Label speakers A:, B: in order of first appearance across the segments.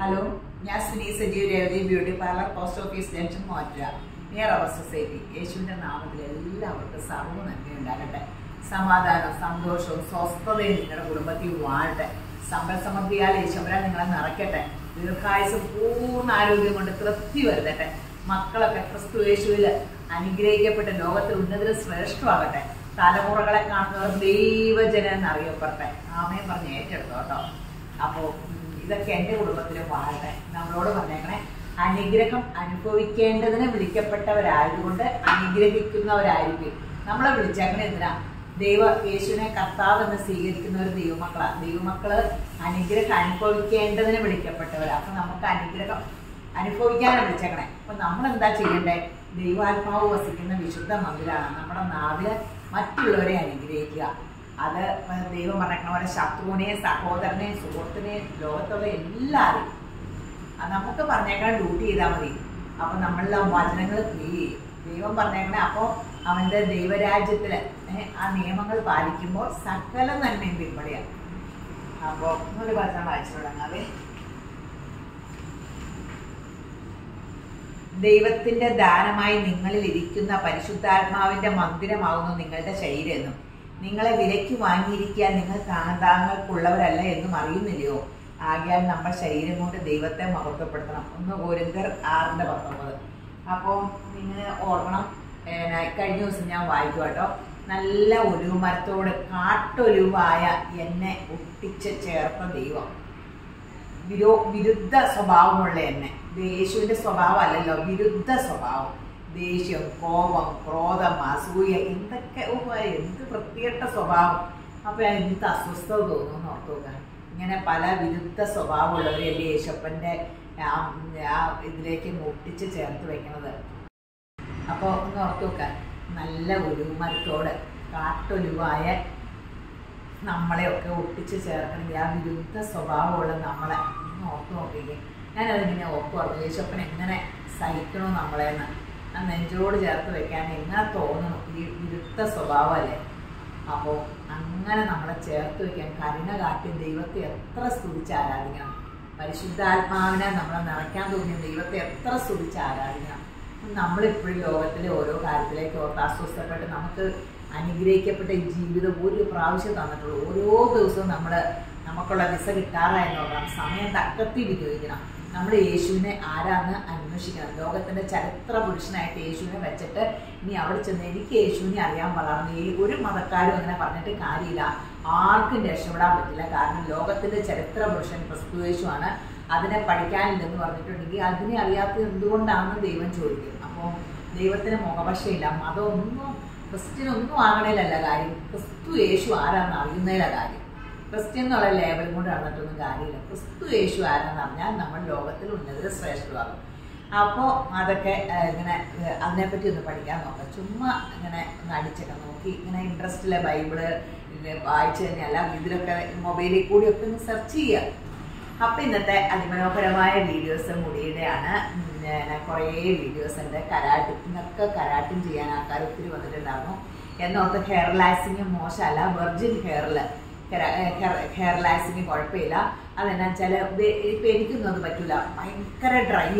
A: Hello ഞാൻ Suni Sajeev Revathi beauty parlour post office junction മോറ്റ near അവർ society യേശുവിന്റെ നാമത്തിൽ എല്ലാവർക്കും സർവ നന്മയുണ്ടാകട്ടെ സമാധാനം സന്തോഷവും സ്വസ്ഥതയും നിങ്ങളുടെ കുടുംബത്തിൽ വാഴട്ടെ. സമ്പൽ സമൃദ്ധിയാൽ യേശുവരാൻ നിങ്ങളെ നിറയ്ക്കട്ടെ. ദീർഘായുസ് പൂർണ ആരോഗ്യം കൊണ്ട് തൃപ്തി വരുത്തട്ടെ. മക്കളൊക്കെ ക്രിസ്തു യേശുവിൽ അനുഗ്രഹിക്കപ്പെട്ട് ലോകത്തിൽ ഉന്നതിൽ ശ്രേഷ്ഠമാകട്ടെ തലമുറകളെ കാണുന്നവർ ദൈവജനം എന്നറിയപ്പെടട്ടെ. ആമയും പറഞ്ഞ് ഏറ്റെടുത്തു കേട്ടോ. അപ്പോ ഉം, ഇതൊക്കെ എന്റെ കുടുംബത്തിലും വാഴട്ടെ നമ്മളോട് പറഞ്ഞേക്കണേ അനുഗ്രഹം അനുഭവിക്കേണ്ടതിന് വിളിക്കപ്പെട്ടവരായതുകൊണ്ട് അനുഗ്രഹിക്കുന്നവരായിരിക്കും. നമ്മളെ വിളിച്ചേക്കണേ എന്തിനാ? ദൈവ യേശുവിനെ കർത്താവ് എന്ന് സ്വീകരിക്കുന്ന ഒരു ദൈവമക്കളാണ് ദൈവമക്കൾ അനുഗ്രഹം അനുഭവിക്കേണ്ടതിന് വിളിക്കപ്പെട്ടവരാ. അപ്പൊ നമുക്ക് അനുഗ്രഹം അനുഭവിക്കാനാണ് വിളിച്ചേക്കണേ. അപ്പൊ നമ്മൾ എന്താ ചെയ്യണ്ടേ? ദൈവാത്മാവ് വസിക്കുന്ന വിശുദ്ധ മന്ദിരാണ്. നമ്മുടെ നാവിൽ മറ്റുള്ളവരെ അനുഗ്രഹിക്കുക. അത് ദൈവം പറഞ്ഞ പോലെ ശത്രുവിനെ സഹോദരനെ സുഹൃത്തിനെ ലോകത്തുള്ള എല്ലാവരെയും നമുക്ക് പറഞ്ഞേക്കാൻ ഡ്യൂട്ടി ചെയ്താൽ മതി. അപ്പൊ നമ്മളുടെ വചനങ്ങൾ ക്രിയ ദൈവം പറഞ്ഞേക്കണേ അപ്പോൾ അവന്റെ ദൈവരാജ്യത്തിൽ ആ നിയമങ്ങൾ പാലിക്കുമ്പോൾ സകല നന്മയും പിൻപടിയാണ് അപ്പോൾ ഒരു വചനം വായിച്ചു തുടങ്ങാവേ. ദൈവത്തിന്റെ ദാനമായി നിങ്ങളിൽ ഇരിക്കുന്ന പരിശുദ്ധാത്മാവിന്റെ മന്ദിരമാകുന്നു നിങ്ങളുടെ ശരീരം എന്നും. നിങ്ങളെ വിലയ്ക്ക് വാങ്ങിയിരിക്കാൻ നിങ്ങൾ താന്താങ്ങൾക്കുള്ളവരല്ല എന്നും അറിയുന്നില്ലയോ? ആകയാൽ നമ്മൾ ശരീരം കൊണ്ട് ദൈവത്തെ മഹത്വപ്പെടുത്തണം. ഒന്ന് ഒരുങ്കർ ആറിന്റെ പത്തൊമ്പത്. അപ്പോൾ നിങ്ങൾ ഓർമ്മണം കഴിഞ്ഞ ദിവസം ഞാൻ വായിക്കും കേട്ടോ. നല്ല ഒലിവ് മരത്തോട് കാട്ടൊലിവായ എന്നെ ഒട്ടിച്ച് ചേർത്ത ദൈവം. വിരോ വിരുദ്ധ സ്വഭാവമുള്ള എന്നെ. യേശുവിന്റെ യേശുവിന്റെ സ്വഭാവം അല്ലല്ലോ വിരുദ്ധ സ്വഭാവം. ദേഷ്യം കോപം ക്രോധം അസൂയ എന്തൊക്കെ എന്ത് വൃത്തികെട്ട സ്വഭാവം. അപ്പൊ എന്ത് അസ്വസ്ഥത തോന്നുന്നു ഓർത്തു നോക്കാൻ ഇങ്ങനെ പല വിരുദ്ധ സ്വഭാവമുള്ളവരെയല്ലേ യേശപ്പന്റെ ആ ആ ഇതിലേക്ക് മുട്ടിച്ച് ചേർത്ത് വെക്കുന്നത് അപ്പോൾ ഒന്ന് ഓർത്തു നോക്കാൻ നല്ല ഒലുമരത്തോട് കാട്ടൊലുവായ നമ്മളെയൊക്കെ ഒട്ടിച്ച് ചേർക്കണമെങ്കിൽ ആ വിരുദ്ധ സ്വഭാവമുള്ള നമ്മളെ ഒന്ന് ഓർത്ത് നോക്കിക്കേ. ഞാനതിങ്ങനെ പറഞ്ഞു യേശപ്പൻ എങ്ങനെ സഹിക്കണോ നമ്മളെന്ന്. ആ നെഞ്ചോട് ചേർത്ത് വെക്കാൻ എങ്ങനെ തോന്നണം ഈ വിരുദ്ധ സ്വഭാവമല്ലേ? അപ്പോൾ അങ്ങനെ നമ്മളെ ചേർത്ത് വെക്കാൻ കരുണ കാട്ടി ദൈവത്തെ എത്ര സ്തുതിച്ച് ആരാധിക്കണം? പരിശുദ്ധാത്മാവിനെ നമ്മളെ നിറയ്ക്കാൻ തോന്നിയ ദൈവത്തെ എത്ര സ്തുതിച്ച് ആരാധിക്കണം? നമ്മളിപ്പോഴും ലോകത്തിലെ ഓരോ കാര്യത്തിലേക്ക് ഓർത്ത് അസ്വസ്ഥപ്പെട്ട് നമുക്ക് അനുഗ്രഹിക്കപ്പെട്ട ഈ ജീവിതം ഒരു പ്രാവശ്യം തന്നിട്ടുള്ളൂ. ഓരോ ദിവസവും നമ്മൾ നമുക്കുള്ള വിസ കിട്ടാറായി നോക്കണം സമയം തക്കത്തി വിനിയോഗിക്കണം നമ്മൾ യേശുവിനെ ആരാന്ന് അന്വേഷിക്കണം. ലോകത്തിന്റെ ചരിത്ര പുരുഷനായിട്ട് യേശുവിനെ വെച്ചിട്ട് ഇനി അവിടെ ചെന്ന് എനിക്ക് യേശുവിനെ അറിയാൻ പാടാണ്. ഒരു മതക്കാരും അങ്ങനെ പറഞ്ഞിട്ട് കാര്യമില്ല. ആർക്കും രക്ഷപ്പെടാൻ പറ്റില്ല. കാരണം ലോകത്തിന്റെ ചരിത്ര പുരുഷൻ ക്രിസ്തു യേശുവാണ്. അതിനെ പഠിക്കാനില്ലെന്ന് പറഞ്ഞിട്ടുണ്ടെങ്കിൽ അതിനെ അറിയാത്തത് എന്തുകൊണ്ടാണെന്ന് ദൈവം ചോദിക്കും. അപ്പോൾ ദൈവത്തിന് മുഖപക്ഷയില്ല. മതമൊന്നും ക്രിസ്ത്യനൊന്നും ആകണേലല്ല കാര്യം. ക്രിസ്തു യേശു ആരാണെന്ന് അറിയുന്നതിലാണ് കാര്യം. ക്രിസ്ത്യൻ എന്നുള്ള ലേബൽ കൊണ്ട് നടന്നിട്ടൊന്നും കാര്യമില്ല. ക്രിസ്തു യേശു ആരെന്ന് പറഞ്ഞാൽ നമ്മൾ ലോകത്തിൽ ഉന്നത ശ്രേഷ്ഠമാകും അപ്പോൾ അതൊക്കെ ഇങ്ങനെ അതിനെപ്പറ്റി ഒന്ന് പഠിക്കാൻ നോക്കാം. ചുമ്മാ ഇങ്ങനെ ഒന്ന് അടിച്ചൊക്കെ. നോക്കി ഇങ്ങനെ ഇൻട്രസ്റ്റിലെ ബൈബിൾ വായിച്ചു തന്നെയല്ല ഇതിലൊക്കെ മൊബൈലിൽ കൂടി ഒക്കെ ഒന്ന് സെർച്ച് ചെയ്യുക അപ്പം ഇന്നത്തെ അതിമനോഹരമായ വീഡിയോസ് മുടിയുടെയാണ് പിന്നെ കുറേ വീഡിയോസ് ഉണ്ട്. കരാട്ടി ഇന്നൊക്കെ കരാട്ടും ചെയ്യാൻ ആൾക്കാർ ഒത്തിരി വന്നിട്ടുണ്ടായിരുന്നു. എന്നോർത്ത് ഹെയർ ലാസിങ് മോശമല്ല വെർജിൻ ഹെയറിൽ ഹെയർ ലാസിന് കുഴപ്പമില്ല. അതെന്നാ വെച്ചാൽ ഇപ്പൊ എനിക്കൊന്നും അത് പറ്റില്ല ഭയങ്കര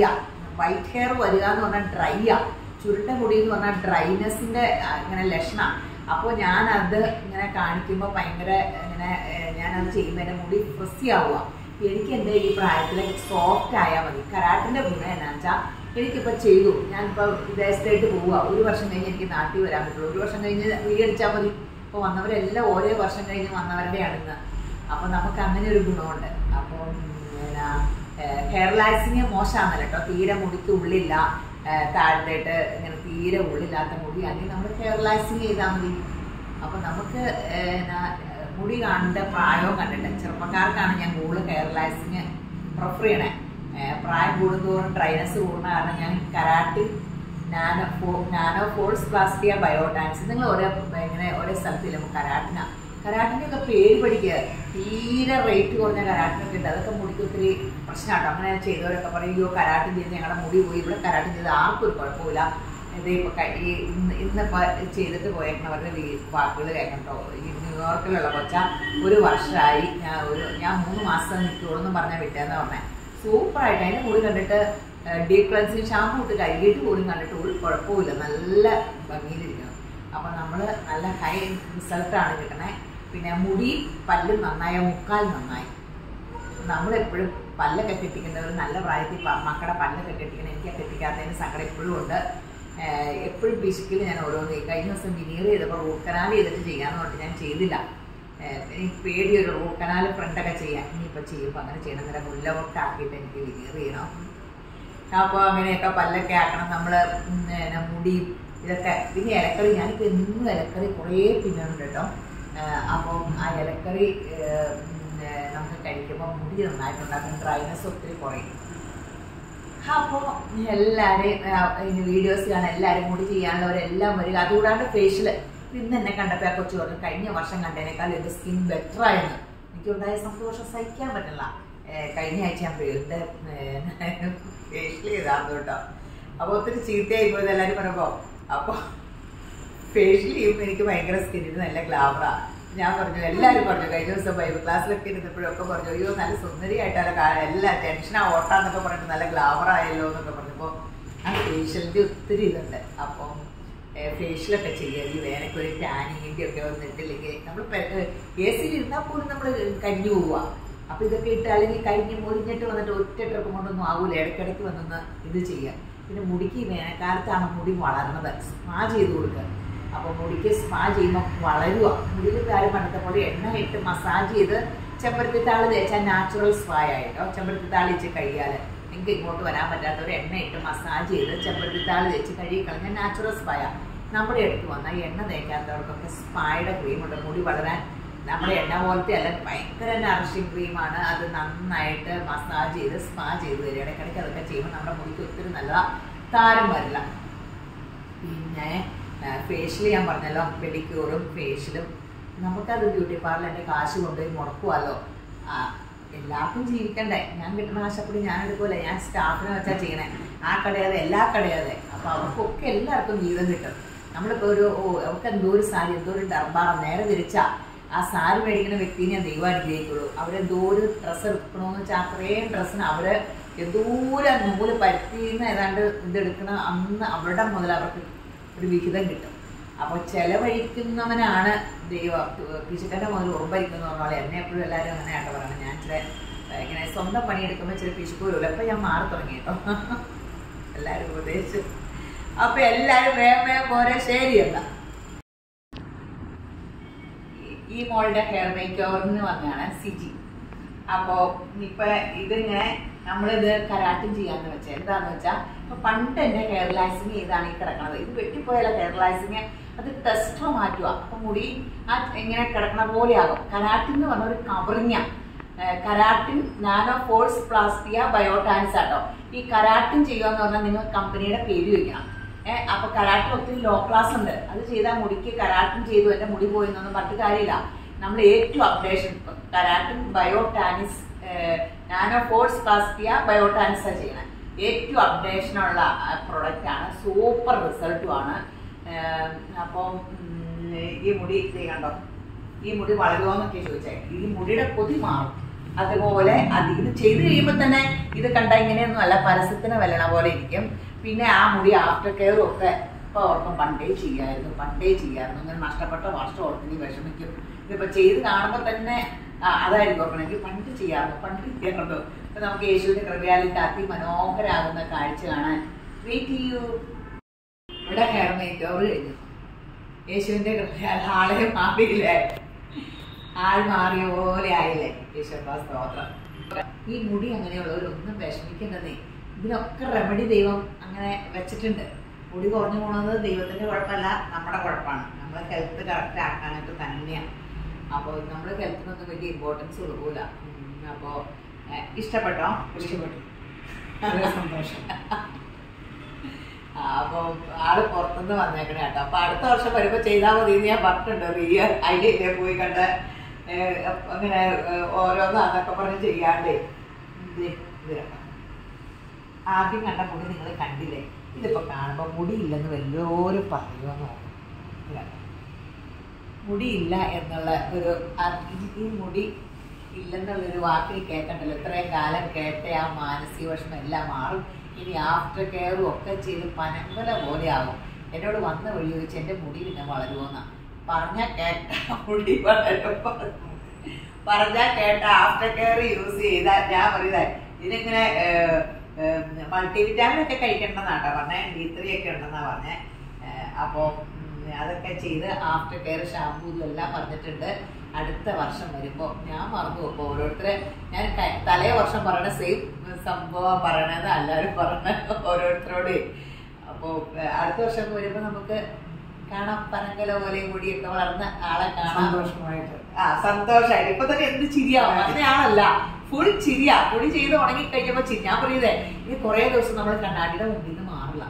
A: ആ. വൈറ്റ് ഹെയർ വരിക എന്ന് പറഞ്ഞാൽ ഡ്രൈ ആ. ചുരുട്ട മുടി എന്ന് പറഞ്ഞാൽ ഡ്രൈനെസ്സിന്റെ ഇങ്ങനെ ലക്ഷണം. അപ്പോൾ ഞാനത് ഇങ്ങനെ കാണിക്കുമ്പോൾ ഭയങ്കര ഇങ്ങനെ ഞാനത് ചെയ്യുമ്പോൾ എന്റെ മുടി ഫ്രിസി ആവുക എനിക്ക് എന്റെ ഈ പ്രായത്തിൽ സോഫ്റ്റ് ആയാൽ മതി. കരാട്ടിന്റെ ഗുണം എന്നാ വെച്ചാൽ എനിക്കിപ്പോൾ ചെയ്തു. ഞാനിപ്പോൾ വിദേശത്തേക്ക് പോവുക ഒരു വർഷം കഴിഞ്ഞ് എനിക്ക് നാട്ടിൽ വരാൻ പറ്റുള്ളൂ. ഒരു വർഷം കഴിഞ്ഞ് വീടിച്ചാൽ മതി. ഇപ്പോൾ വന്നവരെല്ലാം ഓരോ വർഷം കഴിഞ്ഞ് വന്നവരുടെയാണ് ഇന്ന് അപ്പോൾ നമുക്ക് അങ്ങനെ ഒരു ഗുണമുണ്ട്. അപ്പോൾ പിന്നെ ഹെയർ മോശമാണല്ലോ കേട്ടോ. തീരെ മുടിക്ക് ഉള്ളില്ല. ഏഹ് താഴത്തേട്ട് ഇങ്ങനെ തീരെ ഉള്ളില്ലാത്ത മുടി. അല്ലെങ്കിൽ നമ്മൾ ഹെയർ ചെയ്താൽ മതി. അപ്പൊ നമുക്ക് മുടി കാണേണ്ട പ്രായവും കണ്ടിട്ട് ചെറുപ്പക്കാർക്കാണ് ഞാൻ കൂടുതൽ ഹെയർ പ്രിഫർ ചെയ്യണേ. പ്രായം കൂടുന്തോറും ഡ്രൈനസ് കൂടുന്ന കാരണം ഞാൻ കരാട്ടി നാനോ ഫോ- നാനോ ഫോൾസ് പ്ലാസ്റ്റിയ ബയോടാൻസ് നിങ്ങൾ ഓരോ ഇങ്ങനെ ഓരോ സ്ഥലത്തിലും കരാട്ടിന. കരാട്ടിനൊക്കെ പേര് പഠിക്കുക. തീരെ റേറ്റ് കുറഞ്ഞ കരാട്ടിനൊക്കെ ഉണ്ട്. അതൊക്കെ മുടിക്ക് ഒത്തിരി പ്രശ്നമാട്ടോ. അങ്ങനെ ചെയ്തവരൊക്കെ പറയും അയ്യോ കരാട്ടിൻ ചെയ്ത് ഞങ്ങളുടെ മുടി പോയി. ഇവിടെ കരാട്ടിൻ ചെയ്ത് ആർക്കും ഒരു കുഴപ്പമില്ല ഇത് ഇപ്പൊ ക- ഈ ഇന്ന് ഇന്നിപ്പോൾ ചെയ്തിട്ട് പോയേക്കണവരുടെ വീ- വാക്കുകൾ കേൾക്കണ്ടോ? ഈ ന്യൂയോർക്കിലുള്ള കൊച്ച ഒരു വർഷമായി ഞാൻ ഒരു ഞാൻ മൂന്ന് മാസം നിൽക്കുള്ളൂ എന്ന് പറഞ്ഞാൽ വിട്ടേന്ന് പറഞ്ഞേ സൂപ്പറായിട്ട്. അതിന്റെ മുടി കണ്ടിട്ട് ഡീപ് ക്ലൻസിങ് ഷാമ്പു ഇട്ട് കഴുകിയിട്ട് പോലും കണ്ടിട്ട് ഒരു കുഴപ്പമില്ല നല്ല ഭംഗിയിലിരിക്കണം. അപ്പം നമ്മൾ നല്ല ഹൈ റിസൾട്ടാണ് കിട്ടണേ. പിന്നെ മുടി പല്ലും നന്നായ മുക്കാൽ നന്നായി. നമ്മളെപ്പോഴും പല്ലൊക്കെ കെട്ടിക്കുന്നവർ നല്ല പ്രായത്തിൽ മക്കളുടെ പല്ലൊക്കെ കെട്ടിക്കണം എനിക്ക് കെട്ടിക്കാത്തതിന് സങ്കടം എപ്പോഴും ഉണ്ട്. എപ്പോഴും പിശുക്കിൽ ഞാൻ ഓരോന്ന് ചെയ്യും. കഴിഞ്ഞ ദിവസം വിനീർ ചെയ്തപ്പോൾ റൂട്ട് കനാൽ ചെയ്തിട്ട് ചെയ്യാമെന്ന് പറഞ്ഞിട്ട് ഞാൻ ചെയ്തില്ല. എനിക്ക് പേടിയൊരു റൂക്കനാൽ ഫ്രണ്ടൊക്കെ ചെയ്യാൻ. ഇനിയിപ്പോൾ ചെയ്യുമ്പോൾ അങ്ങനെ ചെയ്യണം. നല്ല മുല്ലവൊക്കെ ആക്കിയിട്ട് എനിക്ക് വിനീർ ചെയ്യണം. അപ്പോൾ അങ്ങനെയൊക്കെ പല്ലൊക്കെ ആക്കണം നമ്മൾ മുടി ഇതൊക്കെ. പിന്നെ ഇലക്കറി ഞാനിപ്പോൾ എന്നും ഇലക്കറി കുറേ പിന്നുണ്ട് കേട്ടോ. അപ്പം ആ ഇലക്കറി നമുക്ക് കഴിക്കുമ്പോൾ മുടി നന്നായിട്ടുണ്ടാക്കും ഡ്രൈനസ് ഒത്തിരി കുറയും. അപ്പോൾ എല്ലാവരെയും വീഡിയോസ് കാണാൻ എല്ലാവരും കൂടി ചെയ്യാനുള്ളവരെല്ലാം വരിക. അതുകൂടാണ്ട് ഫേഷ്യൽ ഇന്ന് എന്നെ കണ്ടപ്പോൾ ആ കൊച്ചു പറഞ്ഞു കഴിഞ്ഞ വർഷം കണ്ടതിനേക്കാൾ എന്റെ സ്കിൻ ബെറ്റർ ആയെന്ന്. എനിക്കുണ്ടായ സന്തോഷം സഹിക്കാൻ പറ്റില്ല. കഴിഞ്ഞ ആഴ്ച ഞാൻ വീട്ടിൽ ഫേഷ്യൽ ചെയ്താന്ന് കേട്ടോ. അപ്പോൾ ഒത്തിരി ചീത്തയായി പോയത് എല്ലാവരും പറഞ്ഞപ്പോൾ അപ്പോൾ ഫേഷ്യൽ ചെയ്യുമ്പോൾ എനിക്ക് ഭയങ്കര സ്കിന്നിന് നല്ല ഗ്ലാമറാ ഞാൻ പറഞ്ഞു എല്ലാവരും പറഞ്ഞു കഴിഞ്ഞ ദിവസം ബൈബിൾ ക്ലാസ്സിലൊക്കെ ഇരുന്നപ്പോഴൊക്കെ പറഞ്ഞു അയ്യോ നല്ല സുന്ദരിയായിട്ടല്ല എല്ലാ ടെൻഷനാ ഓട്ടാന്നൊക്കെ പറഞ്ഞിട്ട് നല്ല ഗ്ലാമർ ആയല്ലോ എന്നൊക്കെ പറഞ്ഞപ്പോൾ ആ ഫേഷ്യലിന്റെ ഒത്തിരി ഇതുണ്ട്. അപ്പം ഫേഷ്യലൊക്കെ ചെയ്യുക ഈ വേനൊക്കെ ഒരു ടാനിങ്ങിന്റെ ഒക്കെ വന്നിട്ടില്ലെങ്കിൽ നമ്മൾ എ സിയിൽ ഇരുന്നാൽ പോലും നമ്മൾ കഞ്ഞു പോവുക അപ്പോൾ ഇതൊക്കെ ഇട്ട് അല്ലെങ്കിൽ കഴിഞ്ഞ് മുറിഞ്ഞിട്ട് വന്നിട്ട് ഒറ്റ ട്രിപ്പ് കൊണ്ടൊന്നും ആവൂല. ഇടയ്ക്കിടയ്ക്ക് വന്നൊന്ന് ഇത് ചെയ്യാം പിന്നെ മുടിക്ക് വേനൽക്കാലത്താണ് മുടി വളർന്നത്. സ്പാ ചെയ്ത് കൊടുക്കുക. അപ്പോൾ മുടിക്ക് സ്പാ ചെയ്യുമ്പോൾ വളരുക. മുടിയിൽ കാര്യം പണ്ടത്തെ പോലെ എണ്ണ ഇട്ട് മസാജ് ചെയ്ത് ചെമ്പരത്തി താൾ തേച്ചാൽ നാച്ചുറൽ സ്പാ ആയിട്ടോ? ചെമ്പരത്തി താളിച്ച് കഴിയാൽ നിങ്ങൾക്ക് ഇങ്ങോട്ട് വരാൻ പറ്റാത്തവർ എണ്ണ ഇട്ട് മസാജ് ചെയ്ത് ചെമ്പരത്തി താൾ തേച്ച് കഴുകി കളഞ്ഞാൽ നാച്ചുറൽ സ്പായ. നമ്മുടെ അടുത്ത് വന്നാൽ എണ്ണ തേക്കാത്തവർക്കൊക്കെ സ്പായുടെ ക്രീമുണ്ട് മുടി വളരാൻ നമ്മുടെ എണ്ണ പോലത്തെ അല്ല ഭയങ്കര നറിഷിങ് ക്രീമാണ് അത് നന്നായിട്ട് മസാജ് ചെയ്ത് സ്പാ ചെയ്ത് തരും ഇടയ്ക്കിടയ്ക്ക് അതൊക്കെ ചെയ്യുമ്പോൾ നമ്മുടെ മുടിക്ക് ഒത്തിരി നല്ല താരം വരില്ല. പിന്നെ ഫേഷ്യൽ ഞാൻ പറഞ്ഞല്ലോ പെഡിക്യൂറും ഫേഷ്യലും നമുക്കത് ബ്യൂട്ടി പാർലർ എന്റെ കാശ് കൊണ്ടുപോയി മുടക്കുമല്ലോ എല്ലാവർക്കും ജീവിക്കണ്ടേ? ഞാൻ കിട്ടുന്ന ആശപ്പെടി ഞാൻ എടുക്കൂല ഞാൻ സ്റ്റാഫിനെ വെച്ചാൽ ചെയ്യണേ. ആ കടയാതെ എല്ലാ കടയാതെ. അപ്പോൾ അവർക്കൊക്കെ എല്ലാവർക്കും ജീവിതം കിട്ടും. നമ്മളിപ്പോൾ ഒരു ഓ അവർക്ക് എന്തോ ഒരു സാരി എന്തോ ഒരു ഡർബാർ നേരെ തിരിച്ചാ. ആ സാരി മേടിക്കുന്ന വ്യക്തിനെ ദൈവം അനുഗ്രഹിക്കുള്ളൂ. അവരെന്തോ ഒരു ഡ്രസ്സ് എടുക്കണമെന്ന് വെച്ചാൽ അത്രയും ഡ്രസ്സിന് അവർ എന്തോരം നൂൽ പരത്തിന്ന് ഏതാണ്ട് ഇതെടുക്കണ അന്ന് അവരുടെ മുതൽ അവർക്ക് ഒരു വിഹിതം കിട്ടും. അപ്പോൾ ചെലവഴിക്കുന്നവനാണ് ദൈവം. പിശുക്കന്റെ മുതൽ ഉറമ്പരിക്കുന്ന പറഞ്ഞാൽ എന്നെ എപ്പോഴും എല്ലാവരും അങ്ങനെയാണ് പറയുന്നത്. ഞാൻ ചില ഇങ്ങനെ സ്വന്തം പണിയെടുക്കുമ്പോൾ ചില പിശുക്ക് വരില്ല അപ്പം ഞാൻ മാറി തുടങ്ങി കേട്ടോ. എല്ലാവരും ഉപദേശിച്ചു. അപ്പം എല്ലാവരും വേഗം വേഗം പോരെ. ശരിയല്ല ഈ- മോളുടെ ഹെയർ മേക്ക് എന്ന് പറഞ്ഞാണ് സിജി. അപ്പോൾ ഇപ്പൊ ഇതിങ്ങനെ നമ്മളിത് കരാട്ടും ചെയ്യാന്ന് വെച്ചാൽ എന്താന്ന് വെച്ചാൽ ഇപ്പൊ പണ്ട് എന്റെ ഹെയർ ലാസിങ് ഇതാണ് ഈ കിടക്കണത്? ഇത് വെട്ടിപ്പോയാലോ ഹെയർ ലാസിങ് അത് ടെസ്റ്റർ മാറ്റുക അപ്പൊ മുടി ആ എങ്ങനെ കിടക്കണ പോലെ ആകും കരാട്ടിൻ എന്ന് പറഞ്ഞ ഒരു കവറിങ്ങ. കരാട്ടിൻ നാനോ ഫോഴ്സ് പ്ലാസ്റ്റിയ ബയോടാൻസ് ആട്ടോ ഈ കരാട്ടിൻ ചെയ്യുക എന്ന് പറഞ്ഞാൽ നിങ്ങൾ കമ്പനിയുടെ പേര് വെക്കണം. ഏഹ് അപ്പൊ കരാട്ടും ഒത്തിരി ലോ ക്ലാസ് ഉണ്ട്. അത് ചെയ്താൽ മുടിക്ക് കരാട്ടും ചെയ്തു എന്റെ മുടി പോയി എന്നൊന്നും പറഞ്ഞിട്ട് കാര്യമില്ല. നമ്മൾ ഏറ്റവും അപ്ഡേഷൻ കരാട്ടും ബയോടാനിസ് നാനോ ഫോഴ്സ് പ്ലാസ്റ്റിയ ബയോടാനിസ് ചെയ്യണം. ഏറ്റവും അപ്ഡേഷനുള്ള പ്രൊഡക്റ്റ് ആണ്. സൂപ്പർ റിസൾട്ടും ആണ്. അപ്പം ഈ മുടി കണ്ടോ? ഈ മുടി വളരുമോ എന്നൊക്കെ ചോദിച്ചേ. ഈ മുടിയുടെ കൊതി മാറും. അതുപോലെ അത് ഇത് ചെയ്ത് കഴിയുമ്പോൾ തന്നെ ഇത് കണ്ട ഇങ്ങനെയൊന്നും അല്ല പരസ്യത്തിന് വല്ലണ പോലെ ഇരിക്കും. പിന്നെ ആ മുടി ആഫ്റ്റർ കെയറും ഒക്കെ ഇപ്പൊ ഓർക്കും പണ്ടേ ചെയ്യായിരുന്നു പണ്ടേ ചെയ്യായിരുന്നു. ഇങ്ങനെ നഷ്ടപ്പെട്ട വർഷം ഓർക്കും നീ വിഷമിക്കും. ഇതിപ്പോ ചെയ്ത് കാണുമ്പോൾ തന്നെ അതായിരിക്കും ഓർക്കണമെങ്കിൽ പണ്ട് ചെയ്യാറുണ്ട് പണ്ട് ചെയ്യാറുണ്ട്. ഇപ്പൊ നമുക്ക് യേശുവിന്റെ കൃപയാലിന്റെ അതിമനോഹരാകുന്ന കാഴ്ച കാണാൻ. വെയിറ്റ് ചെയ്യൂ. ഇവിടെ ഹെയർ മേക്ക് കഴിഞ്ഞു. യേശുവിന്റെ കൃപയാൽ ആളെ മാറിയില്ലേ? ആൾ മാറിയ പോലെ ആയില്ലേ? യേശുപ്പാ സ്തോത്രം. ഈ മുടി അങ്ങനെയുള്ളവരൊന്നും വിഷമിക്കേണ്ടതേ. ഇതിനൊക്കെ റെമഡി ദൈവം അങ്ങനെ വെച്ചിട്ടുണ്ട്. മുടി കുറഞ്ഞു പോകുന്നത് ദൈവത്തിന്റെ കുഴപ്പമല്ല നമ്മുടെ കുഴപ്പമാണ്. നമ്മളെ ഹെൽത്ത് കറക്റ്റ് ആക്കാനായിട്ട് തന്നെയാണ് അപ്പോൾ നമ്മൾ ഹെൽത്തിനൊന്നും വലിയ ഇമ്പോർട്ടൻസ് കൊടുക്കൂല. അപ്പോൾ ഇഷ്ടപ്പെട്ടോ?
B: ഇഷ്ടപ്പെട്ടു. സന്തോഷം.
A: അപ്പോൾ അപ്പൊ ആൾ പുറത്തുനിന്ന് വന്നേക്കണേ കേട്ടോ. അപ്പൊ അടുത്ത വർഷം വരുമ്പോ ചെയ്താൽ മതി എന്ന് ഞാൻ പറഞ്ഞിട്ടുണ്ട്. റിയ ഐഡിയയിലേ പോയി കണ്ട്. അങ്ങനെ ഓരോന്നാന്നൊക്കെ അതൊക്കെ പറഞ്ഞ് ചെയ്യാണ്ടേ. ഇത് ഇത് കണ്ടോ. ആദ്യം കണ്ട മുടി നിങ്ങൾ കണ്ടില്ലേ? ഇതിപ്പോ കാണുമ്പോ മുടിയില്ലെന്ന് വല്ലോരും പറയുമെന്ന് മുടി മുടിയില്ല എന്നുള്ള ഒരു ഈ- മുടി ഇല്ലെന്നുള്ളൊരു വാക്കിൽ കേൾക്കണ്ടല്ലോ. ഇത്രയും കാലം കേട്ട ആ മാനസിക വിഷമം എല്ലാം മാറും. ഇനി ആഫ്റ്റർ കെയറും ഒക്കെ ചെയ്ത് പനമ്പല പോലെ ആകും എന്നോട് വന്ന വഴി ചോദിച്ച് എന്റെ മുടി പിന്നെ വളരുമെന്നാ പറഞ്ഞാൽ കേട്ട മുടി പറഞ്ഞാൽ കേട്ട ആഫ്റ്റർ കെയർ യൂസ് ചെയ്താൽ ഞാൻ പറയുന്നത് ഇതിനിങ്ങനെ മൾട്ടി വിറ്റാമിൻ ഒക്കെ കഴിക്കണമെന്നാട്ടോ പറഞ്ഞേ ഡി ത്രീ ഒക്കെ ഉണ്ടെന്നാ പറഞ്ഞേ. അപ്പോൾ അതൊക്കെ ചെയ്ത് ആഫ്റ്റർ കെയർ ഷാമ്പൂ ഇതെല്ലാം പറഞ്ഞിട്ടുണ്ട്. അടുത്ത വർഷം വരുമ്പോൾ ഞാൻ മറന്നു പോകും. ഓരോരുത്തരെ ഞാൻ തലേ വർഷം പറയണ സെയിം സംഭവം പറയണത്. എല്ലാവരും പറഞ്ഞ ഓരോരുത്തരോട്. അപ്പോൾ അടുത്ത വർഷം വരുമ്പോൾ നമുക്ക് കാണാം. പനങ്കല പോലെ മുടിയൊക്കെ വളർന്ന ആളെ കാണാം.
B: സന്തോഷമായിട്ട്.
A: ആ സന്തോഷമായിട്ട് ഇപ്പൊ തന്നെ എന്ത് ചിരിയാവും. അങ്ങനെയാണല്ല ഫുൾ ചിരിയ. പൊടി ചെയ്ത് ഉണങ്ങി കഴിക്കുമ്പോ ചിരി. ഞാൻ പറയുന്നേ ഇനി കുറെ ദിവസം നമ്മൾ കണ്ണാടിയുടെ മുമ്പിൽ നിന്ന് മാറില്ല.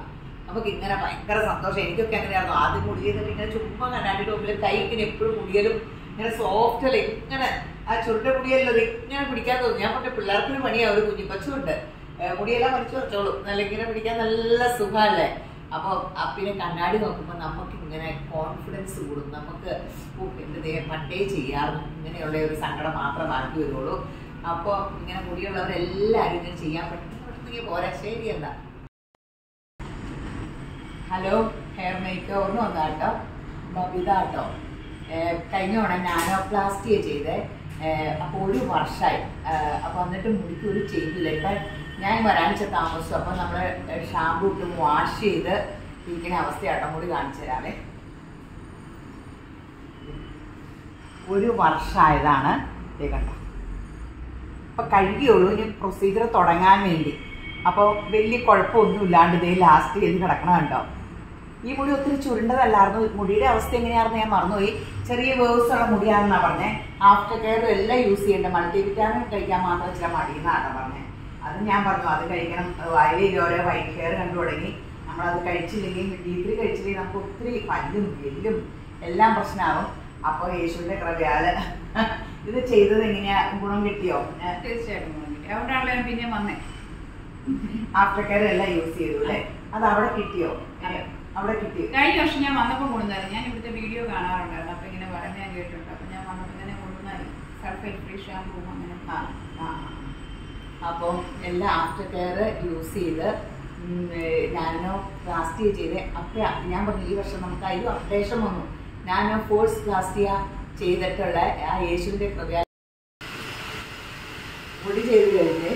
A: നമുക്ക് ഇങ്ങനെ ഭയങ്കര സന്തോഷം. എനിക്കൊക്കെ എങ്ങനെയായിരുന്നു ആദ്യം മുടി ചെയ്തിട്ട് ഇങ്ങനെ ചുമ്മാ കണ്ണാടിയുടെ മുമ്പിൽ കൈ ഇങ്ങനെ എപ്പോഴും മുടിയലും ഇങ്ങനെ സോഫ്റ്റ് അല്ല ഇങ്ങനെ ആ ചുരുണ്ട മുടിയല്ലത് ഇങ്ങനെ പിടിക്കാൻ തോന്നി. ഞാൻ പറഞ്ഞ പിള്ളേർക്കൊരു പണിയാ. ഒരു കുഞ്ഞിപ്പച്ചുണ്ട് മുടിയെല്ലാം വലിച്ചു വെച്ചോളൂ നല്ല ഇങ്ങനെ പിടിക്കാൻ നല്ല സുഖമല്ലേ അപ്പൊ പിന്നെ കണ്ണാടി നോക്കുമ്പോൾ നമുക്ക് ഇങ്ങനെ കോൺഫിഡൻസ് കൂടും. നമുക്ക് ദേ പണ്ടേ ചെയ്യാറും. ഇങ്ങനെയുള്ള ഒരു സങ്കടം മാത്രമേ ബാക്കി വരുള്ളൂ. അപ്പോൾ ഇങ്ങനെ മുടിയുള്ളവരെല്ലാവരും ഇങ്ങനെ ചെയ്യാൻ പറ്റുന്ന പോരാ. ശരി എന്താ ഹലോ ഹെയർ മേക്ക് വന്നാട്ടോ. ബബിത കേട്ടോ. കഴിഞ്ഞ തവണ നാനോപ്ലാസ്റ്റിയ ചെയ്തേ. അപ്പോൾ ഒരു വർഷമായി അപ്പോൾ എന്നിട്ട് മുടിക്ക് ഒരു ചെയ്തില്ല. ഇപ്പം ഞാൻ വരാനിച്ച താമസം അപ്പൊ നമ്മൾ ഷാമ്പു ഇട്ട് വാഷ് ചെയ്ത് ഇരിക്കുന്ന അവസ്ഥയാട്ടോ. മുടി കാണിച്ചു തരാമേ ഒരു വർഷമായതാണ് ദേ കണ്ടോ. അപ്പൊ കഴുകിയുള്ളൂ ഇനി പ്രൊസീജിയർ തുടങ്ങാൻ വേണ്ടി. അപ്പോൾ വലിയ കുഴപ്പമൊന്നും ഇല്ലാണ്ട് ഇതേ ലാസ്റ്റ് ചെയ്ത് കിടക്കണം കണ്ടോ? ഈ മുടി ഒത്തിരി ചുരുണ്ടതല്ലായിരുന്നു. മുടിയുടെ അവസ്ഥ എങ്ങനെയായിരുന്നു ഞാൻ മറന്നുപോയി. ചെറിയ വേഴ്സ് ഉള്ള മുടിയാണെന്നാണ് പറഞ്ഞേ. ആഫ്റ്റർ കെയർ എല്ലാം യൂസ് ചെയ്യേണ്ട. മൾട്ടി വിറ്റാമിൻ കഴിക്കാൻ മാത്രം ചില മടിയെന്നാണ് പറഞ്ഞേ. അത് ഞാൻ പറഞ്ഞു അത് കഴിക്കണം. വയലിൽ ഓരോ വൈറ്റ് കെയർ കണ്ടു തുടങ്ങി. നമ്മളത് കഴിച്ചില്ലെങ്കിൽ ഡി ത്രീ കഴിച്ചില്ലെങ്കിൽ നമുക്ക് ഒത്തിരി പല്ലും എല്ലും എല്ലാം പ്രശ്നമാകും അപ്പോൾ യേശുവിന്റെ കൃപയാൽ ഇത് ചെയ്തത് എങ്ങനെയാ? ഗുണം കിട്ടിയോ?
C: തീർച്ചയായിട്ടും ഗുണം കിട്ടി. അതുകൊണ്ടാണല്ലോ ഞാൻ പിന്നെ വന്നേ.
A: ആഫ്റ്റർ കെയർ എല്ലാം യൂസ് ചെയ്തു അല്ലേ? അത് അവിടെ കിട്ടിയോ. അവിടെ കിട്ടിയോ?
C: കഴിഞ്ഞ വർഷം ഞാൻ വന്നപ്പോൾ കൊണ്ടുവന്നായിരുന്നു. ഞാൻ ഇവിടുത്തെ വീഡിയോ കാണാറുണ്ടായിരുന്നു. അപ്പൊ ഇങ്ങനെ പറയുന്നത് ഞാൻ കേട്ടിട്ടുണ്ട്. അപ്പൊ ഞാൻ വന്നപ്പോൾ ഇങ്ങനെ കൊണ്ടുവന്നായിരുന്നു. സൾഫേറ്റ് ഫ്രീ ഷാമ്പൂ അങ്ങനെ.
A: ആ എല്ലാം ആഫ്റ്റർ കെയർ യൂസ് ചെയ്ത് നാനോ പ്ലാസ്റ്റിയ ചെയ്ത്. അപ്പ ഞാൻ പറഞ്ഞു ഈ വർഷം നമുക്ക് അതിലും അപ്ഡേഷൻ വന്നു. നാനോ ഫോഴ്സ് പ്ലാസ്റ്റിയ ചെയ്തിട്ടുള്ള ആ യേശുവിന്റെ കൃപ മുടി ചെയ്ത് കഴിഞ്ഞ്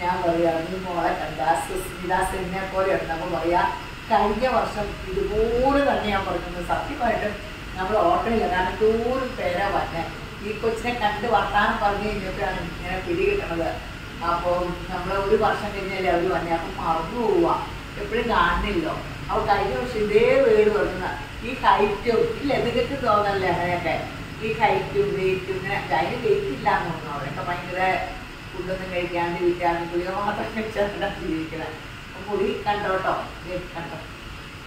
A: ഞാൻ പറയാം മോളെ കണ്ട പോലെ നമ്മൾ പറയാ. കഴിഞ്ഞ വർഷം ഇതുപോലെ തന്നെ ഞാൻ പറഞ്ഞത്. സത്യമായിട്ടും നമ്മൾ ഓട്ടമില്ല കാരണം നൂറ് പേരാ വന്നെ. ഈ കൊച്ചിനെ കണ്ട് വർത്താനം പറഞ്ഞു കഴിഞ്ഞപ്പോഴാണ് ഇങ്ങനെ പിടികിട്ടണത് അപ്പോൾ നമ്മൾ ഒരു വർഷം കഴിഞ്ഞാലേ അവർ വന്നെ. അപ്പം മറന്നു പോവുക എപ്പോഴും കാണുന്നില്ലോ അവൾ കഴിഞ്ഞ വർഷം ഇതേ വീട് വന്ന ഈ ഹൈറ്റും ഇല്ല നിങ്ങൾക്ക് തോന്നല്ലേ അങ്ങനെയൊക്കെ? ഈ ഹൈറ്റും വെയിറ്റും ഇങ്ങനെ അതിന് വെയിറ്റ് ഇല്ല എന്ന് തോന്നുന്നു അവരൊക്കെ ഭയങ്കര ഫുഡൊന്നും കഴിക്കാണ്ട് ഇരിക്കാണ്ട് ഗുളിക മാത്രം കഴിച്ചാണ് ജീവിക്കണം. അപ്പൊ പുളി കണ്ടോട്ടോ കണ്ടോ?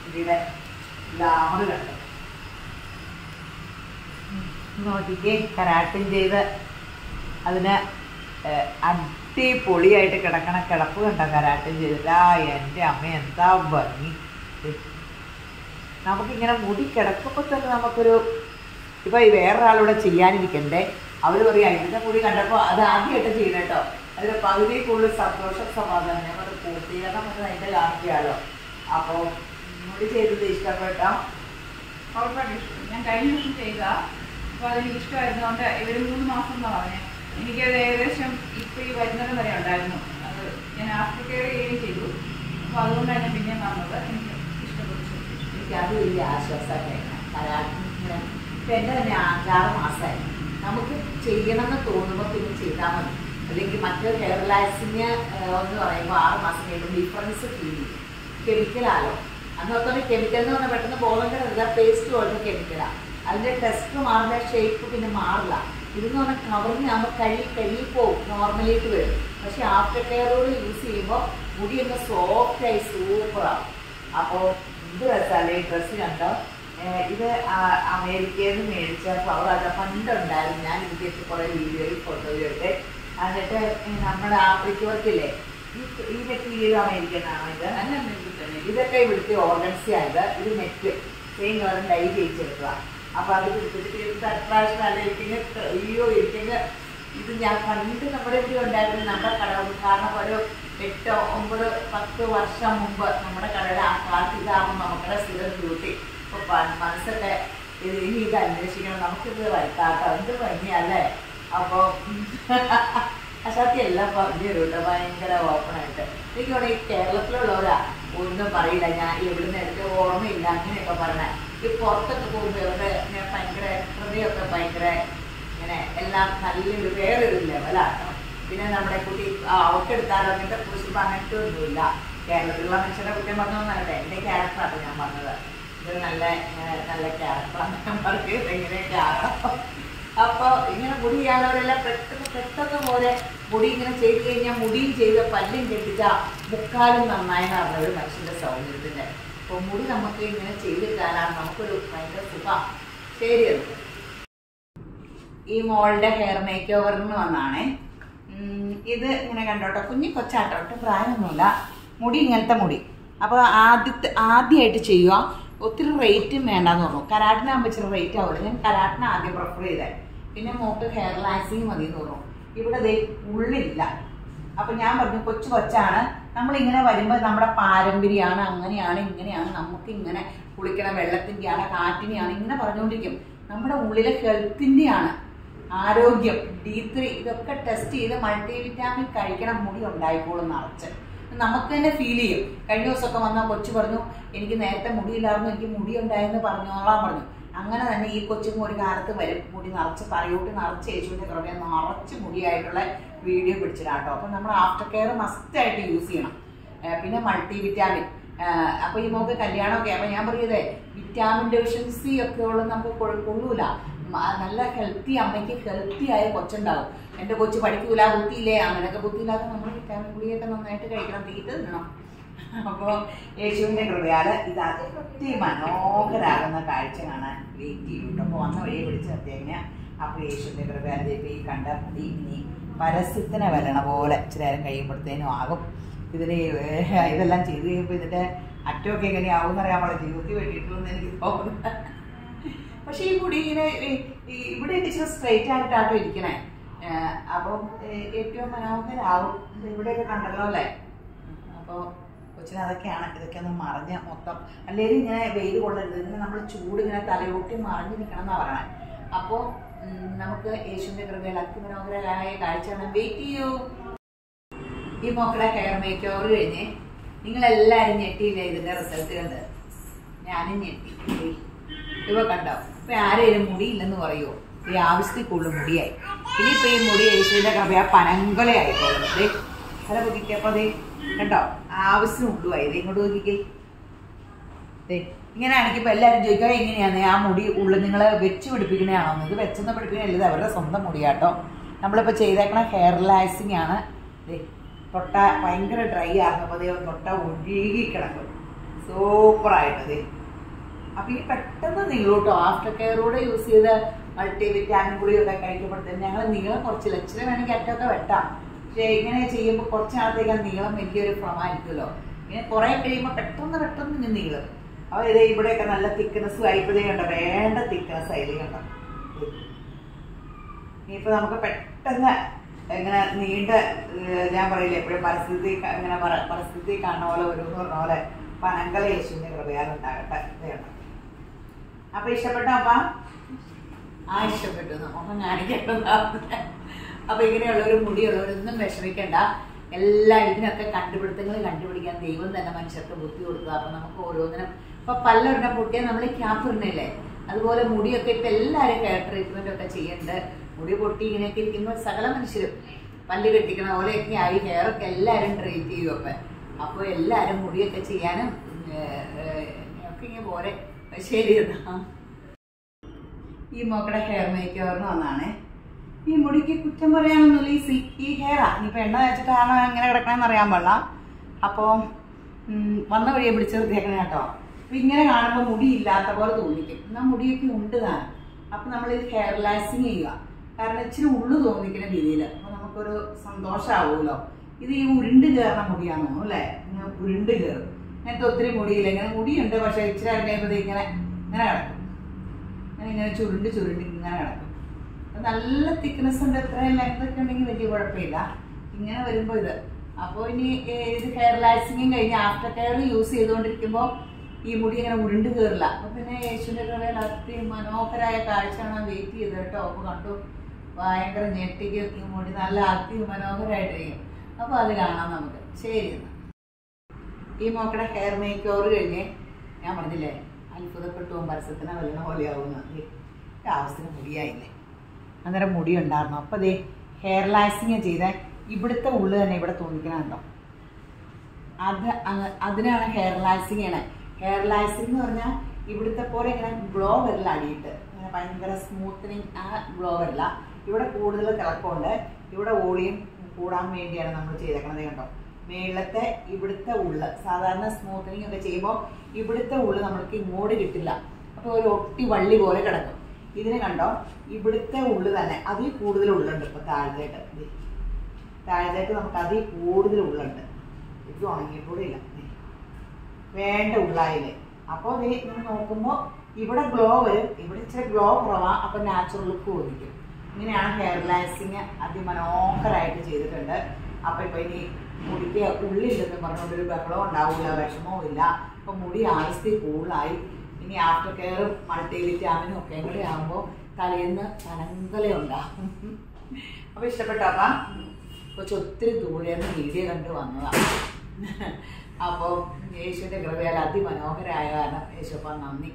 A: ഇവിടെ ഗ്ലാമർ കണ്ടോ. നോക്കിക്കേ കരാട്ടും ചെയ്ത് അതിന് ഏഹ്, അടിപൊളിയായിട്ട് കിടക്കണ കിടപ്പ് കണ്ട കരാട്ടം ചെയ്തിട്ട് ആ എന്റെ അമ്മ എന്താ ഭംഗി. നമുക്കിങ്ങനെ മുടി കിടക്കുമ്പോൾ തന്നെ നമുക്കൊരു ഇപ്പം ഈ വേറൊരാളിവിടെ ചെയ്യാനിരിക്കണ്ടേ? അവർ പറയാ ഇതിന്റെ മുടി കണ്ടപ്പോൾ അത് ആദ്യമായിട്ട് ചെയ്യണം കേട്ടോ. അതിൽ പകുതി കൂടുതൽ സന്തോഷം സമാധാനം. ഞങ്ങൾ പൂർത്തീകരണം എന്ന് അതിന്റെ കാണിക്കാലോ അപ്പോൾ മുടി ചെയ്തത് ഇഷ്ടപ്പെട്ടോ?
C: ഉറപ്പായിട്ടും ഇഷ്ടം ഞാൻ കഴിഞ്ഞ വർഷം ചെയ്ത. അതിന് അതെനിക്ക് ഇഷ്ടമായിരുന്നതുകൊണ്ട് ഇവർ മൂന്ന് മാസം എന്നാണ് പറഞ്ഞേ. എനിക്കത് ഏകദേശം ഇപ്പൊ ഈ വരുന്നത് വരെ ഉണ്ടായിരുന്നു. അത് ഞാൻ ആഫ്റ്റർ കെയർ ചെയ്യുകയും ചെയ്തു. അപ്പോൾ അതുകൊണ്ടാണ് ഞാൻ പിന്നെ വന്നത്. എനിക്ക് ഇഷ്ടപ്പെട്ടു.
A: എനിക്ക് അത് വലിയ ആശ്വാസമായിട്ടാണ് ഇപ്പം എന്റെ തന്നെ അഞ്ചാറ് മാസമായി. നമുക്ക് ചെയ്യണമെന്ന് തോന്നുമ്പോൾ പിന്നെ ചെയ്താൽ മതി. അല്ലെങ്കിൽ മറ്റേ കേരളാസിന് എന്ന് പറയുമ്പോൾ ആറ് മാസം കഴിയുമ്പോൾ ഡിഫറൻസ് ഫീൽ ചെയ്യും. കെമിക്കലാലോ അന്നോത്തോടെ കെമിക്കൽ എന്ന് പറഞ്ഞാൽ പെട്ടെന്ന് കിടന്നില്ല പേസ്റ്റ് പോലത്തെ കെമിക്കലാണ് അതിന്റെ ടെസ്റ്റ് മാറില്ല ഷേപ്പ് പിന്നെ മാറില്ല. ഇതെന്ന് പറഞ്ഞാൽ കവറിന് ആകുമ്പോൾ കഴി കഴുകി പോകും നോർമലായിട്ട് വരും. പക്ഷെ ആഫ്റ്റർ കെയറോട് യൂസ് ചെയ്യുമ്പോൾ മുടി ഒന്ന് സോഫ്റ്റായി സൂപ്പറാണ് അപ്പോൾ എന്ത് രസമല്ലേ ഈ ഡ്രസ്സ് കണ്ടോ? ഇത് അമേരിക്കയിൽ നിന്ന് മേടിച്ച ഫ്ലവർ പണ്ടുണ്ടായിരുന്നു ഞാൻ ഇതിലേക്ക് കുറേ വീഡിയോയിൽ ഫോട്ടോയിൽ എടുത്ത് എന്നിട്ട് നമ്മുടെ ആഫ്രിക്ക വർക്കില്ലേ ഈ മെറ്റീരിയൽ അമേരിക്കനാണ് ഇത്? ഇതൊക്കെ ഇവിടുത്തെ ഓർഗൻസി ആയത് ഇത്. നെറ്റ് സെയിം കളർ ഡൈ ചെയ്യിച്ചെടുക്കുക അപ്പൊ അത് കുടിച്ചിട്ട് അട്രാക്ഷൻ അല്ല ഇരിക്കുന്ന അയ്യോ ഇരിക്കുന്ന ഇത് ഞാൻ പണ്ട് നമ്മുടെ ഇവിടെ ഉണ്ടായിരുന്നു നമ്മുടെ കട കാരണം ഒരു എട്ടോ ഒമ്പത് പത്ത് വർഷം മുമ്പ് നമ്മുടെ കടയുടെ ആ കാലത്ത് നമുക്കുടെ സ്ഥിരം ഡ്യൂട്ടി അപ്പോൾ മനസ്സൊക്കെ ഇത് ഇനി ഇത് അന്വേഷിക്കണം. നമുക്കിത് വൈത്താട്ടോ എന്ത് ഭംഗിയല്ലേ? അപ്പോൾ അശാത്തി എല്ലാം പറഞ്ഞു കേട്ടോ ഭയങ്കര ഓപ്പണായിട്ട് എനിക്ക് ഇവിടെ ഈ കേരളത്തിലുള്ളവരാ ഒന്നും പറയില്ല. ഞാൻ എവിടുന്ന് എടുത്ത് ഓർമ്മയില്ല. അങ്ങനെയൊക്കെ പറഞ്ഞ ഈ പുറത്തൊക്കെ പോകുമ്പോൾ ഇവരുടെ ഇങ്ങനെ ഭയങ്കര ഹൃദയമൊക്കെ ഭയങ്കര ഇങ്ങനെ എല്ലാം നല്ലൊരു വേറൊരു ലെവലാട്ടോ പിന്നെ നമ്മുടെ കുട്ടി ആ, അവക്കെടുത്താലോ അങ്ങനത്തെ കുറിച്ച് അങ്ങനത്തെ ഒന്നുമില്ല കേരളത്തിലുള്ള മനുഷ്യരുടെ കുറ്റം പറഞ്ഞോന്നല്ലേ എന്റെ ക്യാരക്ടറാണ് ഞാൻ പറഞ്ഞത്. ഇത് നല്ല നല്ല ക്യാരക്ടറാണ് ഞാൻ പറഞ്ഞത് ആകണം അപ്പോൾ ഇങ്ങനെ മുടി ചെയ്യാനുള്ളവരെല്ലാം പെട്ടെന്ന് പെട്ടെന്ന് പോലെ മുടി ഇങ്ങനെ ചെയ്ത് കഴിഞ്ഞാൽ മുടിയും ചെയ്ത് പല്ലും കെട്ടിച്ച മുക്കാലും നന്നായി നടന്ന ഒരു മനുഷ്യന്റെ സൗന്ദര്യത്തിന്റെ അപ്പോൾ നമുക്ക് ഇങ്ങനെ ചെയ്തിട്ടാലാണ് നമുക്കൊരു ഭയങ്കര സുഖം. ശരി അത് ഈ മോളുടെ ഹെയർ മേക്ക് ഓവറിന് വന്നാണേ. ഇത് ഇങ്ങനെ കണ്ടോട്ടോ. കുഞ്ഞി കൊച്ചാട്ടോ. ഒട്ടും പ്രായമൊന്നുമില്ല. മുടി ഇങ്ങനത്തെ മുടി. അപ്പോൾ ആദ്യത്തെ ആദ്യമായിട്ട് ചെയ്യുക. ഒത്തിരി റേറ്റും വേണ്ടെന്ന് പറഞ്ഞു കരാട്ടിനാകുമ്പോൾ ഇച്ചിരി റേറ്റ് ആവില്ല ഞാൻ കരാട്ടിനെ ആദ്യം പ്രിഫർ ചെയ്തേ. പിന്നെ മോക്ക് ഹെയർ ലാക്സിങ് മതി എന്ന് പറഞ്ഞു ഇവിടെ ഉള്ളില്ല. അപ്പൊ ഞാൻ പറഞ്ഞു കൊച്ചു കൊച്ചാണ് നമ്മൾ ഇങ്ങനെ വരുമ്പോൾ നമ്മുടെ പാരമ്പര്യമാണ് അങ്ങനെയാണ് ഇങ്ങനെയാണ് നമുക്ക് ഇങ്ങനെ കുളിക്കണ വെള്ളത്തിന്റെയാണ് കാറ്റിനെയാണ് ഇങ്ങനെ പറഞ്ഞുകൊണ്ടിരിക്കും. നമ്മുടെ ഉള്ളിലെ ഹെൽത്തിന്റെയാണ് ആരോഗ്യം ഡി ത്രീ ഇതൊക്കെ ടെസ്റ്റ് ചെയ്ത് മൾട്ടി വിറ്റാമിൻ കഴിക്കണം മുടി ഉണ്ടായിക്കോളും നിറച്ച്. നമുക്ക് തന്നെ ഫീൽ ചെയ്യും. കഴിഞ്ഞ ദിവസമൊക്കെ വന്ന കൊച്ചു പറഞ്ഞു എനിക്ക് നേരത്തെ മുടിയില്ലായിരുന്നു എനിക്ക് മുടി ഉണ്ടായെന്ന് പറഞ്ഞോളാൻ പറഞ്ഞു. അങ്ങനെ തന്നെ ഈ കൊച്ചും ഒരു കാലത്ത് വരും. മുടി നിറച്ച് തലയോട്ട് നിറച്ച് ചേച്ചുകൊണ്ട് കൃപയെ നിറച്ച് മുടിയായിട്ടുള്ള വീഡിയോ പിടിച്ചിടാട്ടോ. അപ്പം നമ്മൾ ആഫ്റ്റർ കെയർ മസ്റ്റ് ആയിട്ട് യൂസ് ചെയ്യണം. പിന്നെ മൾട്ടി വിറ്റാമിൻ അപ്പോൾ ഈ മോക്ക് കല്യാണമൊക്കെ അപ്പോൾ ഞാൻ പറയതേ വിറ്റാമിൻ ഡെഫിഷ്യൻസി ഒക്കെ ഉള്ളത് നമുക്ക് കൊള്ളൂല. നല്ല ഹെൽത്തി അമ്മയ്ക്ക് ഹെൽത്തി ആയ കൊച്ചുണ്ടാവും. എന്റെ കൊച്ചു പഠിക്കൂല ബുദ്ധിയില്ലേ? അങ്ങനെയൊക്കെ ബുദ്ധിയില്ലാതെ നമ്മൾ വിറ്റാമിൻ ഗുളിയൊക്കെ നന്നായിട്ട് കഴിക്കണം. തീറ്റ തിന്നണം. അപ്പോൾ യേശുവിന്റെ കൃപയാൽ ഇത് അതിമനോഹരാകുന്ന കാഴ്ച കാണാൻ വെയിറ്റ് ചെയ്യും അപ്പൊ അപ്പോൾ വന്ന വഴിയെ പിടിച്ച് നിർത്തിയങ്ങനെ അപ്പോൾ യേശുവിന്റെ കൃപയാൽ കണ്ട മുടി ഇനി പരസ്യത്തിന് വരണ പോലെ ഇച്ചിരി നേരം കഴിയുമ്പോഴത്തേനും ആകും. ഇതിന് ഇതെല്ലാം ചെയ്ത് കഴിയുമ്പോൾ ഇതിന്റെ അറ്റമൊക്കെ എങ്ങനെയാവും എന്നറിയാം നമ്മളെ ജീവിതത്തിൽ എന്ന് എനിക്ക് തോന്നുന്നു പക്ഷേ ഈ മുടി ഇങ്ങനെ ഇവിടെ ഇച്ചിരി സ്ട്രെയിറ്റ് ആയിട്ടാട്ടോ ഇരിക്കണേ. അപ്പോൾ അപ്പം ഏറ്റവും മനോഹരാവും ഇവിടെയൊക്കെ കണ്ടല്ലോ അല്ലേ? അപ്പോൾ കൊച്ചിന് അതൊക്കെയാണ്. ഇതൊക്കെ ഒന്ന് മറിഞ്ഞ് മൊത്തം. അല്ലെങ്കിൽ ഇങ്ങനെ വെയിൽ കൊള്ളരുത്. ഇങ്ങനെ നമ്മൾ ചൂട് ഇങ്ങനെ തലയോട്ടി മറിഞ്ഞ് നിൽക്കണം എന്നാണ് പറയണേ. അപ്പോൾ നമുക്ക് യേശുവിന്റെ കൃപയിൽ അതിമനോഹരമായ കാഴ്ച കാണാൻ വെയിറ്റ് ചെയ്യൂ. ഈ മക്കളെ ഹെയർ മേക്ക് ഓവർ കഴിഞ്ഞ് നിങ്ങളെല്ലാവരും ഞെട്ടിയില്ലേ ഇതിന്റെ റിസൾട്ട് കണ്ട്? ഞാനും ഞെട്ടി. ഇവ കണ്ടോ? ഇപ്പൊ ആരെയും മുടിയില്ലെന്ന് പറയുമോ ഈ ആവശ്യത്തിൽ കൂടുതൽ മുടിയായി. ഇനിയിപ്പോ ഈ മുടി യേശുവിന്റെ കൃപയ പനങ്കൊലയായിക്കോളും നോക്കിക്കപ്പോ ദേ കണ്ടോ? ആവശ്യം ഉണ്ടുവായി ഇങ്ങോട്ട് നോക്കിക്കേ. ഇങ്ങനെ ഇപ്പോൾ എല്ലാവരും ചോദിക്കുക എങ്ങനെയാണ് ആ മുടി ഉള്ളിൽ നിങ്ങൾ വെച്ച് പിടിപ്പിക്കണയാണോ? ഇത് വെച്ചെന്ന് പിടിപ്പിക്കണല്ല ഇത് അവരുടെ സ്വന്തം മുടിയാട്ടോ. നമ്മളിപ്പോൾ ചെയ്തേക്കണ ഹെയർ റിലാക്സിങ് ആണ്. തൊട്ട ഭയങ്കര ഡ്രൈ ആകുമ്പോൾ തൊട്ട ഒഴുകി കിടക്കും. സൂപ്പറായിട്ട് ദേ. അപ്പോൾ ഈ പെട്ടെന്ന് നീളൂട്ടോ ആഫ്റ്റർ കെയറൂടെ യൂസ് ചെയ്ത് മൾട്ടി വിറ്റാമിൻ ഗുളിയൊക്കെ കഴിക്കുമ്പോഴത്തേന് ഞങ്ങൾ നീളം കുറച്ച് ലക്ഷണം വേണമെങ്കിൽ അറ്റമൊക്കെ വെട്ടാം. പക്ഷേ ഇങ്ങനെ ചെയ്യുമ്പോൾ കുറച്ച് നാളത്തേക്ക് നീളം വലിയൊരു ഭ്രമായിരിക്കുമല്ലോ ഇങ്ങനെ കുറേ കഴിയുമ്പോൾ പെട്ടെന്ന് പെട്ടെന്ന് നീളും. അപ്പോൾ ഇത് ഇവിടെയൊക്കെ നല്ല തിക്നെസ് ആയിപ്പോഴേ കണ്ടോ? വേണ്ട തിക്നെസ് ആയില്ലേ കണ്ടോ? ഇനിയിപ്പോൾ നമുക്ക് പെട്ടെന്ന് ഇങ്ങനെ നീണ്ട ഞാൻ പറയില്ല എപ്പോഴും പരിസ്ഥിതി ഇങ്ങനെ പരിസ്ഥിതി കാണുന്ന പോലെ ഒരു പറഞ്ഞ പോലെ പനങ്കല യേശുവിന്റെ കൃപയാൽ ഉണ്ടാകട്ടെ ഇതാണ് അപ്പൊ ഇഷ്ടപ്പെട്ടോ അപ്പ? ആ ഇഷ്ടപ്പെട്ടു. നമുക്ക് കാണിക്കേണ്ടതാണ് അപ്പൊ ഇങ്ങനെയുള്ള ഒരു മുടിയുള്ളവരൊന്നും വിഷമിക്കണ്ട. എല്ലാ ഇതിനൊക്കെ കണ്ടുപിടുത്തങ്ങൾ കണ്ടുപിടിക്കാൻ ദൈവം തന്നെ മനുഷ്യർക്ക് ബുദ്ധി കൊടുക്കുക. അപ്പൊ നമുക്ക് ഓരോന്നിനും ഇപ്പൊ പല്ലൊരെണ്ണം പൊട്ടിയാൽ നമ്മൾ ക്യാപ്പിറിനല്ലേ അതുപോലെ മുടിയൊക്കെ ഇപ്പൊ എല്ലാവരും ഹെയർ ട്രീറ്റ്മെന്റ് ഒക്കെ ചെയ്യുന്നുണ്ട്. മുടി പൊട്ടി ഇങ്ങനെയൊക്കെ ഇരിക്കുമ്പോൾ സകല മനുഷ്യരും പല്ല് കെട്ടിക്കണ പോലെയൊക്കെ ആയി ഹെയർ ഒക്കെ എല്ലാവരും ട്രീറ്റ് ചെയ്യും അപ്പൊ. അപ്പോൾ എല്ലാവരും മുടിയൊക്കെ ചെയ്യാനും ഒക്കെ ഇങ്ങനെ പോരെ. ശരി ഈ മോക്കടെ ഹെയർ മേക്കവറിന് വന്നാണേ. ഈ മുടിക്ക് കുറ്റം പറയാനൊന്നുമില്ല. ഈ സിൽക്കി ഹെയറാ ഇനിയിപ്പോൾ എണ്ണ തേച്ചിട്ടാണോ എങ്ങനെ കിടക്കണമെന്ന് അറിയാൻ പാടില്ല. അപ്പോൾ വന്ന വഴിയെ പിടിച്ച് നിർത്തിയേക്കണേ കേട്ടോ. അപ്പം ഇങ്ങനെ കാണുമ്പോൾ മുടി ഇല്ലാത്ത പോലെ തോന്നിക്കും. എന്നാൽ മുടിയൊക്കെ ഉണ്ട് താനും. അപ്പം നമ്മൾ ഇത് ഹെയർ ലാസിങ് ചെയ്യുക. കാരണം ഇച്ചിരി ഉള്ളു തോന്നിക്കുന്ന രീതിയിൽ അപ്പോൾ നമുക്കൊരു സന്തോഷമാവുമല്ലോ ഇത് ഈ ഉരുണ്ട് കയറുന്ന മുടിയാണോ തോന്നുന്നു അല്ലേ? ഇങ്ങനെ ഉരുണ്ട് കയറും അങ്ങനത്തെ ഒത്തിരി മുടിയില്ല? ഇങ്ങനെ മുടിയുണ്ട് പക്ഷേ ഇച്ചിരി അറിയുമ്പോഴത്തേ ഇങ്ങനെ ഇങ്ങനെ കിടക്കും. ഇങ്ങനെ ഇങ്ങനെ ചുരുണ്ട് ചുരുണ്ട് ഇങ്ങനെ കിടക്കും. നല്ല തിക്നെസ് ഉണ്ട് എത്രയും ലെങ്ത് ഒക്കെ ഉണ്ടെങ്കിൽ വലിയ കുഴപ്പമില്ല. ഇങ്ങനെ വരുമ്പോൾ ഇത്. അപ്പോൾ ഇനി ഇത് ഹെയർ ലാസിങ്ങും കഴിഞ്ഞ് ആഫ്റ്റർ കെയർ യൂസ് ചെയ്തുകൊണ്ടിരിക്കുമ്പോൾ ഈ മുടി ഇങ്ങനെ ഉരുണ്ട് കയറില്ല അപ്പൊ പിന്നെ യേശുവിന്റെ കടയിൽ അതി മനോഹരമായ കാഴ്ച കാണാൻ വെയിറ്റ് ചെയ്ത് കേട്ടോ. അപ്പൊ കണ്ടു ഭയങ്കര ഞെട്ടിക്ക് മുടി നല്ല അതി മനോഹരമായിട്ടിരിക്കും അപ്പൊ അത് കാണാം നമുക്ക്. ശരി ഈ മോക്കടെ ഹെയർ മേക്ക് ഓവർ കഴിഞ്ഞ് ഞാൻ പറഞ്ഞില്ലേ അത്ഭുതപ്പെട്ടു പോകും പരസ്യത്തിന് വെല്ലണ പോലെയാവുന്ന ആവശ്യത്തിന് മുടിയായില്ലേ. അന്നേരം മുടി ഉണ്ടായിരുന്നു അപ്പൊ അതേ ഹെയർ ലാസിങ് ചെയ്ത. ഇവിടുത്തെ ഉള്ളു തന്നെ ഇവിടെ തോന്നിക്കണുണ്ടോ അത് അതിനാണ് ഹെയർ ലാസിങ് ചെയ്യണേ. ഹെയർ ലൈസിംഗ് എന്ന് പറഞ്ഞാൽ ഇവിടുത്തെ പോലെ ഇങ്ങനെ ഗ്ലോ വരില്ല അടിയിട്ട്. ഇങ്ങനെ ഭയങ്കര സ്മൂത്തനിങ് ആ ഗ്ലോ വരില്ല. ഇവിടെ കൂടുതൽ തിളക്കമുണ്ട്. ഇവിടെ വോളിയം കൂടാൻ വേണ്ടിയാണ് നമ്മൾ ചെയ്തേക്കണത് കണ്ടോ? മേളത്തെ ഇവിടുത്തെ ഉള്ള് സാധാരണ സ്മൂത്തനിങ് ഒക്കെ ചെയ്യുമ്പോൾ ഇവിടുത്തെ ഉള്ള് നമ്മൾക്ക് ഇങ്ങോട്ട് കിട്ടില്ല. അപ്പോൾ ഒരു ഒട്ടി വള്ളി പോലെ കിടക്കും. ഇതിന് കണ്ടോ? ഇവിടുത്തെ ഉള്ള് തന്നെ അതിൽ കൂടുതൽ ഉള്ളുണ്ട് ഇപ്പോൾ താഴത്തേക്ക്. താഴത്തേക്ക് നമുക്ക് അതിൽ കൂടുതൽ ഉള്ളുണ്ട്. ഇത് ഉണങ്ങിയിട്ടൂടെ ഇല്ല. വേണ്ട ഉള്ളായിൽ. അപ്പോൾ ഇത് നിങ്ങൾ നോക്കുമ്പോൾ ഇവിടെ ഗ്ലോ വരും. ഇവിടെ ഇച്ചിരി ഗ്ലോ കുറവാ. അപ്പോൾ നാച്ചുറൽ ലുക്ക് ഒതുക്കും ഇങ്ങനെയാണ് ഹെയർ ലാക്സിങ് അതിമനോഹരമായിട്ട് ചെയ്തിട്ടുണ്ട്. അപ്പോൾ ഇപ്പോൾ ഇനി മുടിക്ക് ഉള്ളില്ലെന്ന് പറഞ്ഞുകൊണ്ടൊരു ബഹളവും ഉണ്ടാവില്ല വിഷമവും ഇല്ല. അപ്പോൾ മുടി ആവശ്യത്തിൽ കൂടുതലായി. ഇനി ആഫ്റ്റർ കെയറും മൾട്ടി വിറ്റാമിനും ഒക്കെ കൂടെ ആകുമ്പോൾ തലേന്ന് തനങ്കല ഉണ്ടാകും അപ്പോൾ ഇഷ്ടപ്പെട്ടോ അപ്പം? കൊച്ചു ഒത്തിരി ദൂരെ നിന്ന് വീഡിയോ കണ്ട് വന്നതാണ് അപ്പോൾ യേശുവിന്റെ കൃപയാൽ അതിമനോഹരമായ കാരണം യേശുപ്പ നന്ദി.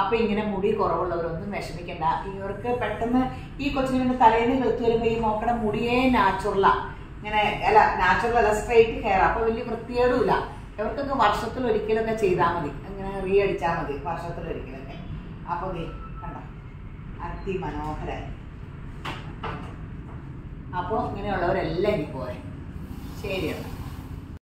A: അപ്പോൾ ഇങ്ങനെ മുടി കുറവുള്ളവരൊന്നും വിഷമിക്കണ്ട. ഇവർക്ക് പെട്ടെന്ന് ഈ കൊച്ചിന് പിന്നെ തലേന്ന് വെളുത്ത് വരുമ്പോൾ ഈ മോക്കടെ മുടിയേ നാച്ചുറല ഇങ്ങനെ അല്ല നാച്ചുറൽ അല്ല സ്ട്രെയിറ്റ് ഹെയർ അപ്പോൾ വലിയ വൃത്തികേടുമില്ല. ഇവർക്കൊക്കെ വർഷത്തിൽ ഒരിക്കലൊക്കെ ചെയ്താൽ മതി. അങ്ങനെ റീ അടിച്ചാൽ മതി വർഷത്തിൽ ഒരിക്കലൊക്കെ. അപ്പോൾ ദേ കണ്ടോ? അതിമനോഹരായി. അപ്പോൾ ഇങ്ങനെയുള്ളവരെല്ലാം ഇനി പോരെ. ശരി എന്നാൽ